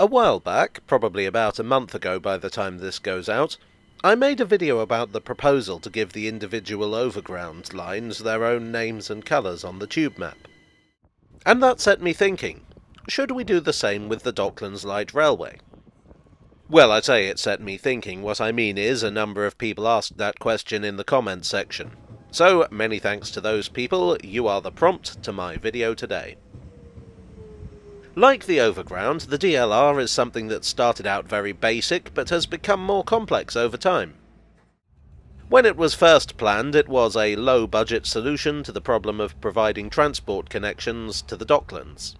A while back, probably about a month ago by the time this goes out, I made a video about the proposal to give the individual overground lines their own names and colours on the tube map. And that set me thinking, should we do the same with the Docklands Light Railway? Well, I say it set me thinking. What I mean is, a number of people asked that question in the comments section. So, many thanks to those people, you are the prompt to my video today. Like the Overground, the DLR is something that started out very basic, but has become more complex over time. When it was first planned, it was a low-budget solution to the problem of providing transport connections to the Docklands.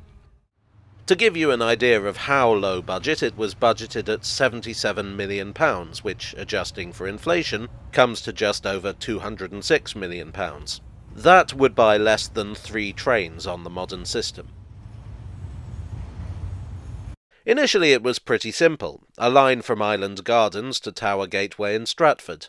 To give you an idea of how low budget, it was budgeted at £77 million, which, adjusting for inflation, comes to just over £206 million. That would buy less than three trains on the modern system. Initially it was pretty simple, a line from Island Gardens to Tower Gateway in Stratford.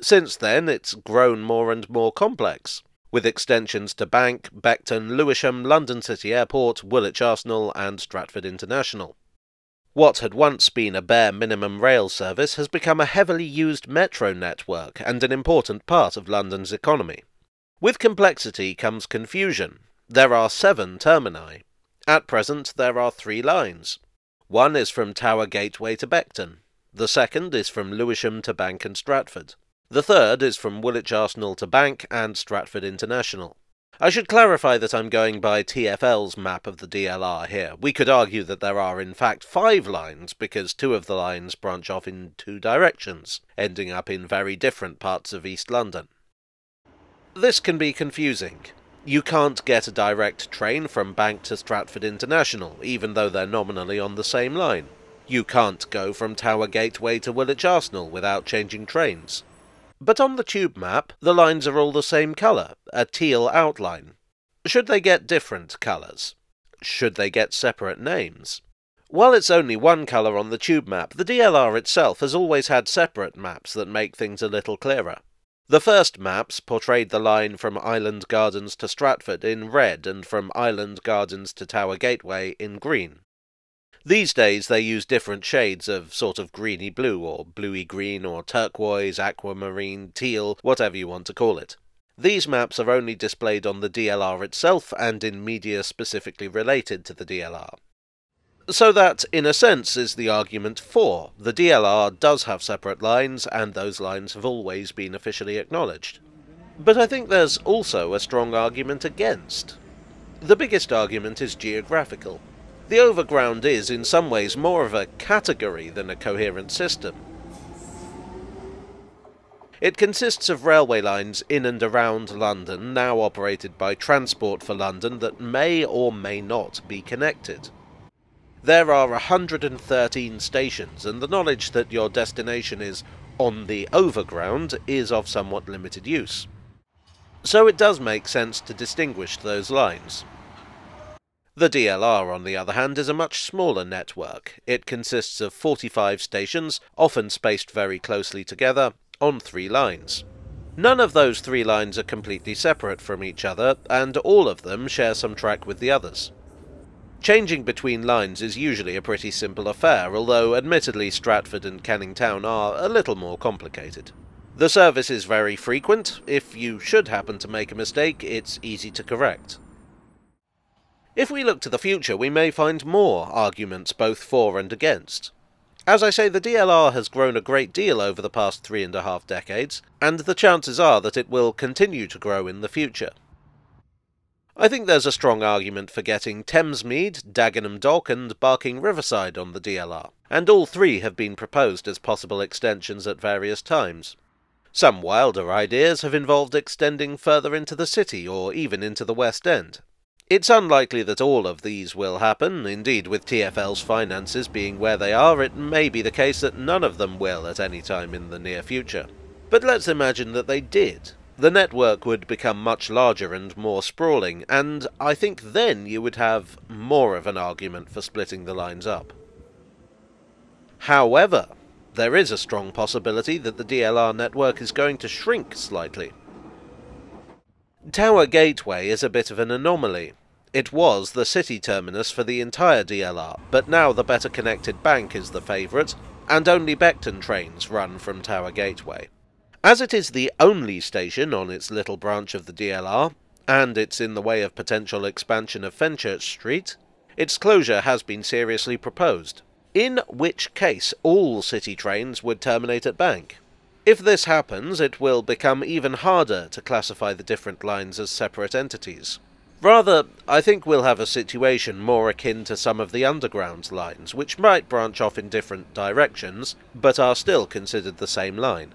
Since then it's grown more and more complex with extensions to Bank, Beckton, Lewisham, London City Airport, Woolwich Arsenal, and Stratford International. What had once been a bare minimum rail service has become a heavily used metro network and an important part of London's economy. With complexity comes confusion. There are seven termini. At present, there are three lines. One is from Tower Gateway to Beckton. The second is from Lewisham to Bank and Stratford. The third is from Woolwich Arsenal to Bank and Stratford International. I should clarify that I'm going by TfL's map of the DLR here. We could argue that there are in fact five lines because two of the lines branch off in two directions, ending up in very different parts of East London. This can be confusing. You can't get a direct train from Bank to Stratford International, even though they're nominally on the same line. You can't go from Tower Gateway to Woolwich Arsenal without changing trains. But on the tube map, the lines are all the same colour, a teal outline. Should they get different colours? Should they get separate names? While it's only one colour on the tube map, the DLR itself has always had separate maps that make things a little clearer. The first maps portrayed the line from Island Gardens to Stratford in red and from Island Gardens to Tower Gateway in green. These days they use different shades of sort of greeny blue or bluey green or turquoise, aquamarine, teal, whatever you want to call it. These maps are only displayed on the DLR itself and in media specifically related to the DLR. So that, in a sense, is the argument for. The DLR does have separate lines, and those lines have always been officially acknowledged. But I think there's also a strong argument against. The biggest argument is geographical. The overground is, in some ways, more of a category than a coherent system. It consists of railway lines in and around London, now operated by Transport for London, that may or may not be connected. There are 113 stations, and the knowledge that your destination is on the overground is of somewhat limited use. So it does make sense to distinguish those lines. The DLR, on the other hand, is a much smaller network. It consists of 45 stations, often spaced very closely together, on three lines. None of those three lines are completely separate from each other, and all of them share some track with the others. Changing between lines is usually a pretty simple affair, although admittedly Stratford and Canning Town are a little more complicated. The service is very frequent. If you should happen to make a mistake, it's easy to correct. If we look to the future, we may find more arguments both for and against. As I say, the DLR has grown a great deal over the past three and a half decades, and the chances are that it will continue to grow in the future. I think there's a strong argument for getting Thamesmead, Dagenham Dock, and Barking Riverside on the DLR, and all three have been proposed as possible extensions at various times. Some wilder ideas have involved extending further into the city or even into the West End, it's unlikely that all of these will happen. Indeed, with TfL's finances being where they are, it may be the case that none of them will at any time in the near future. But let's imagine that they did. The network would become much larger and more sprawling, and I think then you would have more of an argument for splitting the lines up. However, there is a strong possibility that the DLR network is going to shrink slightly. Tower Gateway is a bit of an anomaly. It was the city terminus for the entire DLR, but now the better connected bank is the favourite, and only Beckton trains run from Tower Gateway. As it is the only station on its little branch of the DLR, and it's in the way of potential expansion of Fenchurch Street, its closure has been seriously proposed, in which case all city trains would terminate at Bank. If this happens, it will become even harder to classify the different lines as separate entities. Rather, I think we'll have a situation more akin to some of the underground lines, which might branch off in different directions, but are still considered the same line.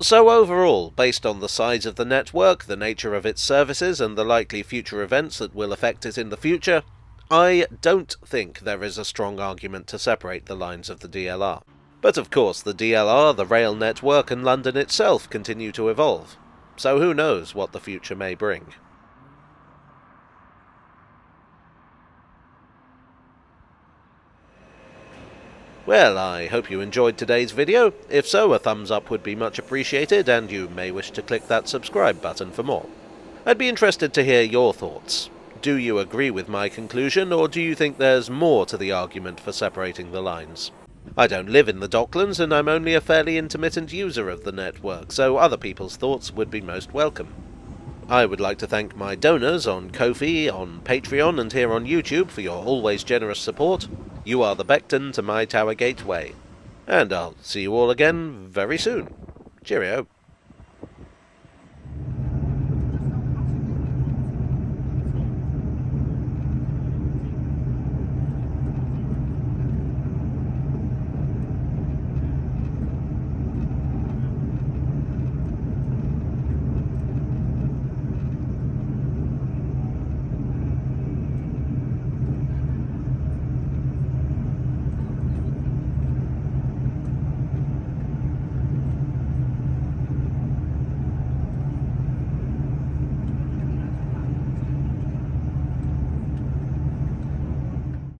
So overall, based on the size of the network, the nature of its services, and the likely future events that will affect it in the future, I don't think there is a strong argument to separate the lines of the DLR. But of course, the DLR, the rail network, and London itself continue to evolve. So who knows what the future may bring. Well, I hope you enjoyed today's video. If so, a thumbs up would be much appreciated, and you may wish to click that subscribe button for more. I'd be interested to hear your thoughts. Do you agree with my conclusion, or do you think there's more to the argument for separating the lines? I don't live in the Docklands, and I'm only a fairly intermittent user of the network, so other people's thoughts would be most welcome. I would like to thank my donors on Ko-fi, on Patreon, and here on YouTube for your always generous support. You are the Beckton to my Tower Gateway. And I'll see you all again very soon. Cheerio.